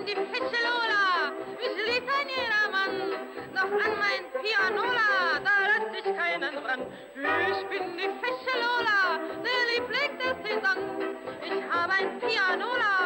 Ich bin die Fische Lola, mich liebt ein jedermann. Doch an mein Pianola, da lässt sich keinen ran. Ich bin die Fische Lola, der Liebling der Saison. Ich habe ein Pianola